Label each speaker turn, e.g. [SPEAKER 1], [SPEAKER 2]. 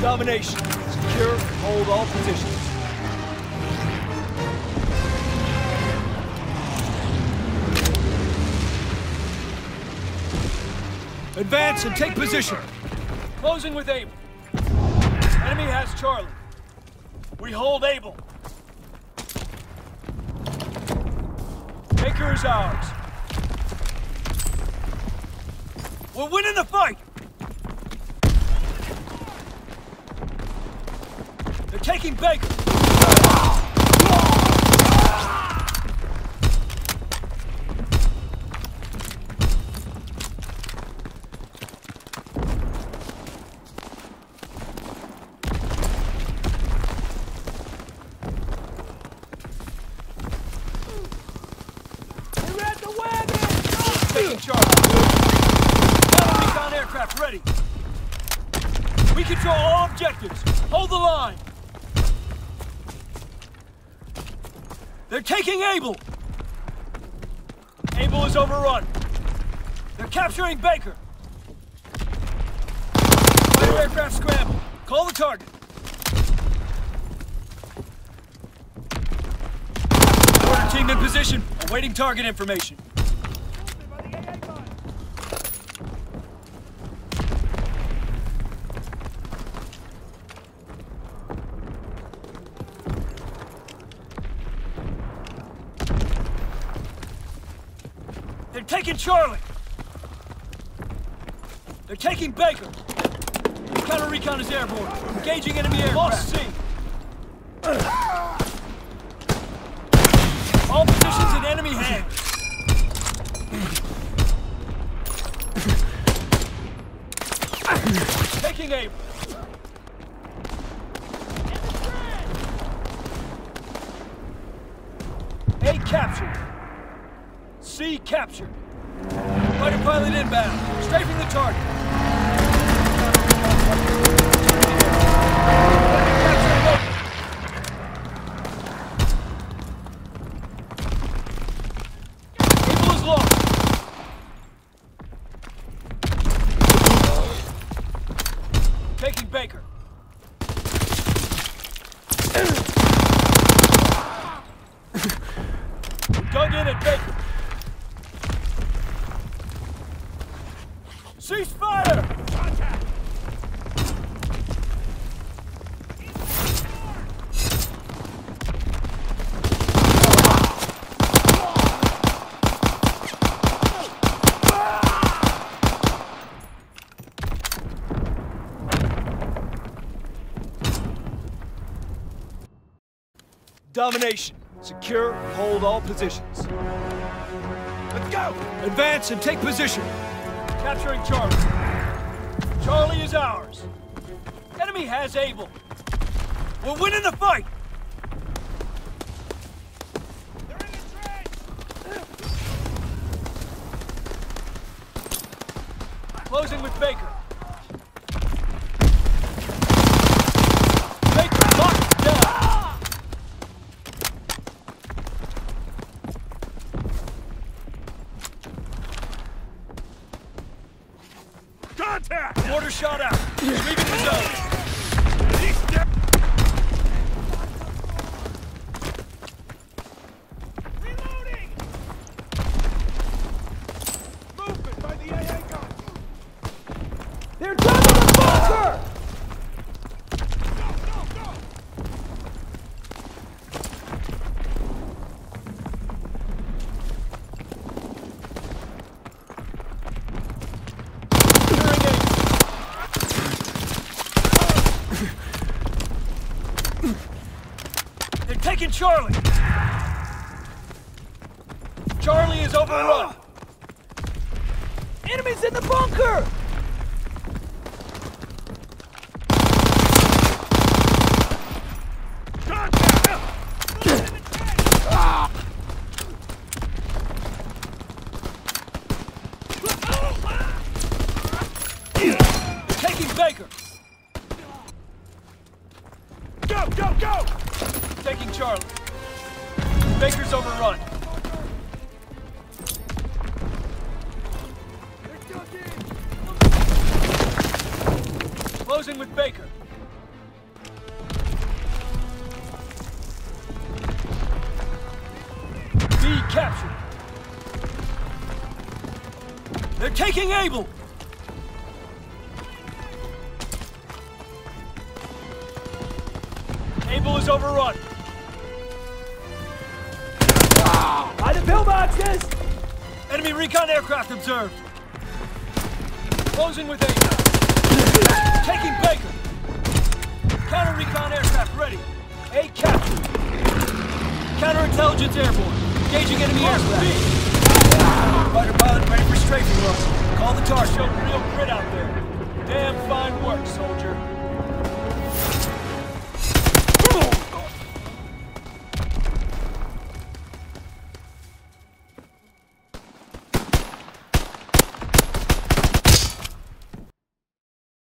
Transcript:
[SPEAKER 1] Domination. Secure, hold all positions. Advance and take position. Closing with Able. Enemy has Charlie. We hold Able. Baker is ours. We're winning the fight! Taking Baker! They're at the wagon! Taking charge. Recon aircraft ready. We control all objectives. Hold the line. They're taking Able! Able is overrun. They're capturing Baker. Fighter aircraft scramble. Call the target. Order team in position. Awaiting target information. They're taking Charlie. They're taking Baker. Counter recon is airborne. Engaging enemy aircraft. Lost C. All positions in enemy hands. Taking aim. A captured. C captured. Fighter pilot inbound. Strafing the target. Baker. Is lost. Taking Baker. Dug in at Baker. Cease fire! Domination. Secure, hold all positions. Let's go! Advance and take position. Capturing Charlie. Charlie is ours. Enemy has Able. We're winning the fight! Closing with Baker. Baker
[SPEAKER 2] Contact!
[SPEAKER 1] Mortar shot out. Leaving the zone.
[SPEAKER 2] Reloading! Movement by the AA gun!
[SPEAKER 1] They're done with the bunker!
[SPEAKER 2] Go, go, go!
[SPEAKER 1] They're taking Charlie! Charlie is overrun! Enemies in the bunker! Taking Baker!
[SPEAKER 2] go, go!
[SPEAKER 1] Taking Charlie. Baker's overrun. Closing with Baker. D captured. They're taking Able. Overrun.
[SPEAKER 3] By the pillboxes!
[SPEAKER 1] Enemy recon aircraft observed. Closing with Able. Taking Baker. Counter recon aircraft ready. A captured. Counterintelligence airborne. Engaging enemy aircraft. Fighter pilot ready for strafing run. Call the target. Showed real grit out there. Damn fine work, soldier.